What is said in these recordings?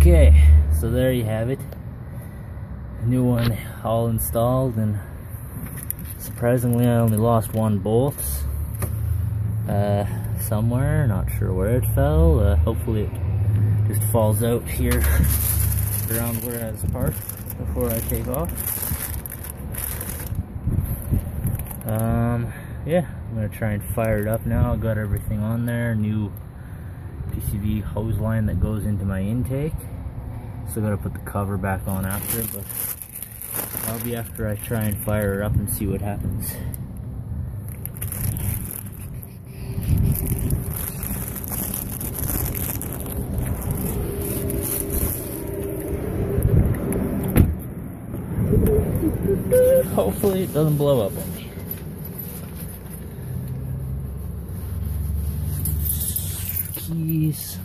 Okay, so there you have it. New one all installed and surprisingly I only lost one bolt uh, somewhere, not sure where it fell. Uh, hopefully it just falls out here around where I was parked before I take off. Um, yeah, I'm gonna try and fire it up now. I got everything on there, new PCV hose line that goes into my intake. Still gotta put the cover back on after, but that'll be after I try and fire it up and see what happens. Hopefully it doesn't blow up on me. Keys.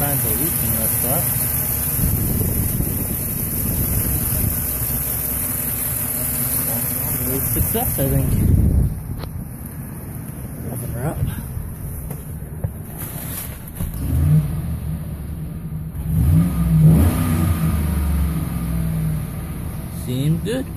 Signs of leaking that stuff. Success, I think. Open her up. Seems good.